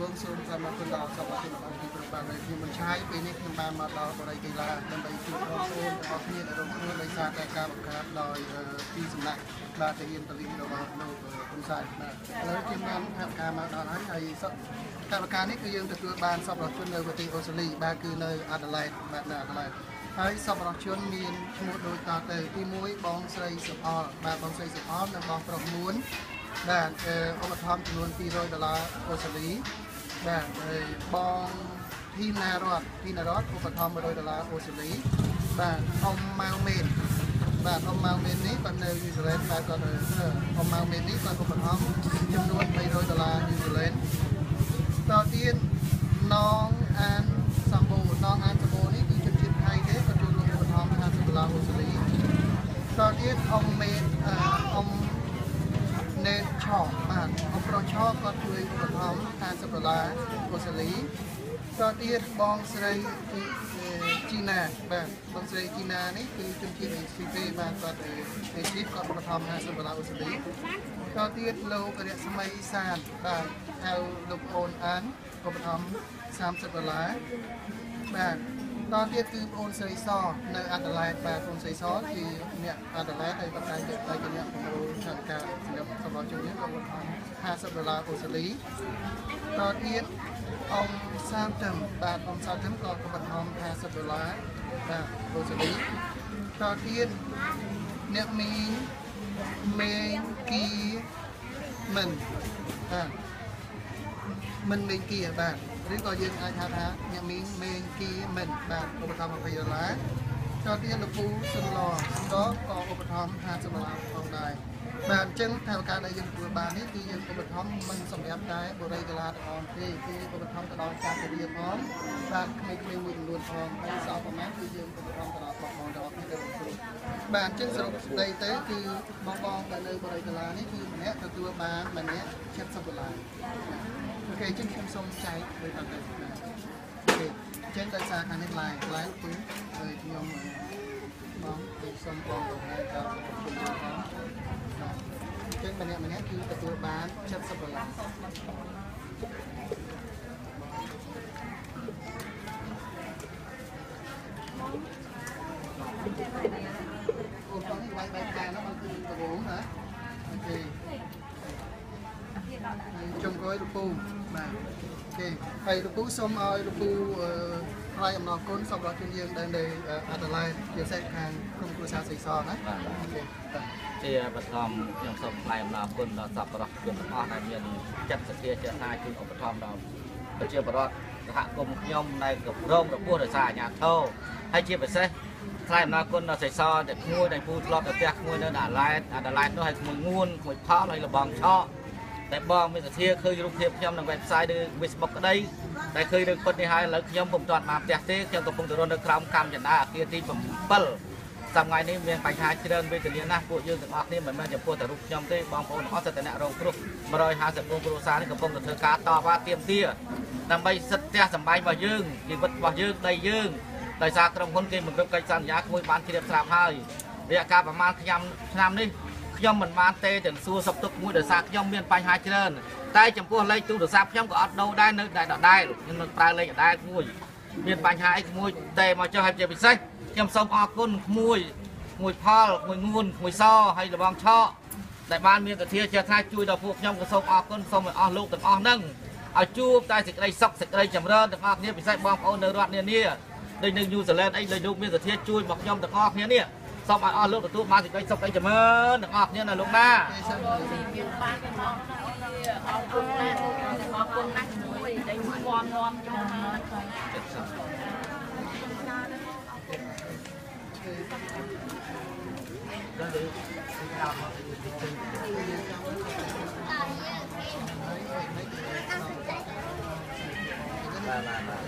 វងសូមតាមមកដល់សមាជិករបស់ទីប្របានហើយខ្ញុំមិនឆាយពេលនេះខ្ញុំបានមកដល់បរិយាកីឡាដើម្បីជួបបងប្អូនរបស់គ្នាដែលរងគ្រោះដោយសារតែការបង្ក្រាបដោយពីសំណាក់បាទទាហានបលីរបស់លោកហ៊ុនសែនបាទឥឡូវខ្ញុំបានថាការមកដល់ហើយហើយសកម្មការនេះគឺយើងទទួលបានសពរបស់ជននៅប្រទេសអូស្ត្រាលីបាទគឺនៅអាដាលេដបាទនៅអាដាលេដហើយសពរបស់ជនមានឈ្មោះដូចតទៅទី1បងស្រីសុផលបាទបងស្រីសុផលនិងបងប្រុសមួន បាទឧបត្ថម្ភចំនួន200ដុល្លារអូស្ត្រាលីបាទហើយបងធីណារតធីណារតឧបត្ថម្ភ100ដុល្លារអូស្ត្រាលីបាទអ៊ំម៉ៅមេនបាទអ៊ំម៉ៅមេននេះគាត់នៅញូហ្សេឡង់បាទគាត់អ៊ំម៉ៅមេននេះគាត់ឧបត្ថម្ភចំនួន300ដុល្លារញូហ្សេឡង់តទៀតនងអានសាំបូនងអានសាំបូនេះគឺជនជាតិថៃទេគាត់ចូលរួមឧបត្ថម្ភ50ដុល្លារអូស្ត្រាលីតទៀតអ៊ំមេន បាទអប្រុសឆោគាត់ជួយឧបត្ថម្ភ50ដុល្លារអូស្ត្រាលីតទៀតបងស្រីជីណាបាទបងស្រីជីណានេះគឺជំនាញ ACP បាទគាត់អេស៊ីគាត់ឧបត្ថម្ភ50ដុល្លារអូស្ត្រាលីតទៀតលោករស្មីសានបាទហៅលោកអូនអានឧបត្ថម្ភ30ដុល្លារបាទតទៀតគឺបងស្រីសនៅអាដាលេដបាទបងស្រីសគឺអ្នកអាដាលេដហើយបន្តទៅទៅជាអ្នកប្រមូលថវិកាសម្រាប់សម្រាប់ជំនាញក៏បន្ថែម 50ដុល្លារអូស្ត្រាលីតទៀតអង្គសាមទឹមបាទអង្គសាមទឹមក៏បន្ថែម50ដុល្លារបាទអូស្ត្រាលីតទៀតអ្នកមីងមេគីមិនបាទមិនមេគីបាទឬក៏យើងអាចហៅថាអ្នកមីងមេងគីមិនបាទឧបត្ថម្ភ20ដុល្លារចទៀតលោកពូសុនឡសុនឡក៏ឧបត្ថម្ភ50ដុល្លារផងដែរ បាទអញ្ចឹងថាវិការដែលយើងធ្វើបាននេះគឺយើងឧបត្ថម្ភមិនសម្រាប់តែបរិយាកាឡាទាំងអស់ទេគឺឧបត្ថម្ភទៅដល់ការពលាផងបាទក្មេងៗមួយចំនួនផងហើយសល់ប្រមាណគឺយើងឧបត្ថម្ភទៅដល់បងប្អូនទាំងអស់គ្នាដែលគ្រប់បាទអញ្ចឹងសរុបសេចក្តីទៅគឺបងបងដែលនៅបរិយាកាឡានេះគឺម្នាក់ទទួលបានម្នាក់70ដុល្លារអូខេអញ្ចឹងខ្ញុំសូមចែកដូចតាមទៅអូខេអញ្ចឹងដោយសារខាងនេះឡាយឡាយគឺហើយខ្ញុំ បងគឺសូមបងបងហើយក៏ខ្ញុំបងបាទអញ្ចឹងម្នាក់ម្នាក់គឺទទួលបាន70ដុល្លារអូបងនេះវាយបែកកែនោះបងគឺដំបូងណាអូខេចុងក្រោយលោកពូបាទអូខេហើយលោកពូសូមឲ្យលោកពូអឺ ថ្លែងអំណរគុណសម្រាប់ជនយើងដែលនៅអាដាលេដជាពិសេសខាងក្រុមគ្រួសារសីសណា OK បាទជាបឋមខ្ញុំសូមថ្លែងអំណរគុណដល់សពរដ្ឋជនទាំងអស់ដែលមានចិត្តសទ្ធាចេតនាជួយឧបត្ថម្ភដល់ប្រជាពលរដ្ឋសហគមន៍ខ្ញុំដែលរងរបួសដោយសារអាជ្ញាធរហើយជាពិសេសថ្លែងអំណរគុណដល់សៃសតែក្មួយដែលពូធ្លាប់ទៅផ្ទះក្មួយនៅអាឡែតអាឡែតនោះហើយក្មួយងួនក្មួយផលហើយលបងឆក់ តែបងមានសទ្ធាឃើញរូបភាពខ្ញុំនៅ website ឬ Facebook ក្តីតែឃើញរឿងពិតនេះហើយឥឡូវខ្ញុំពុំទាន់បានផ្ទះទេខ្ញុំកំពុងទៅរស់នៅក្រោមកម្មចន្ទាអគារទី7ថ្ងៃនេះមានបញ្ហាច្រើនវេទនាណាស់ពួកយើងទាំងអស់គ្នាមិនមែនចំពោះតែរូបខ្ញុំទេបងប្អូនទាំងអស់សិតតែអ្នករងគ្រោះ154គ្រួសារនេះកំពុងតែធ្វើការតវ៉ាទាមទារដើម្បីសិទ្ធិផ្ទះសម្បែងរបស់យើងជីវិតរបស់យើងដីយើងដោយសារក្រុមហ៊ុនគេមិនគ្រប់កិច្ចសន្យាក្មួយបានជ្រាបស្រាប់ហើយរយៈកាលប្រហែលឆ្នាំឆ្នាំនេះ ខ្ញុំមិនបានទេទាំងសួរសុខទុក្ខមួយដោយសារខ្ញុំមានបញ្ហាច្រើនតែចំពោះលេខទូរស័ព្ទខ្ញុំក៏អត់ដូរដែរនៅតែដដែលខ្ញុំនឹងប្រើលេខដដែលមួយមានបញ្ហាអីក្មួយតែមកចុះឲ្យជាពិសេសខ្ញុំសូមអរគុណក្មួយក្មួយផលក្មួយងួនក្មួយសហើយរបងឆក់ដែលបានមានកាធាចេះថាជួយដល់ពួកខ្ញុំក៏សូមអរគុណសូមឲ្យអស់លោកទាំងអស់ហ្នឹងឲ្យជួបតែសេចក្តីសុខសេចក្តីចម្រើនទាំងអស់គ្នាពិសេសបងប្អូននៅរដ្ឋនានាដូចនៅញូហ្សេឡង់អីដូចលោកមានកាធាជួយមកខ្ញុំទាំងអស់គ្នានេះ សូមឲ្យអស់លោកទទួលបានសេចក្តីសុខសេចក្តីចម្រើនទាំងអស់គ្នាណាលោកណាមានបានទៅមកអរគុណណាស់អរគុណណាស់មួយដែលមួយងំងំចូលមកបាទបាទបាទ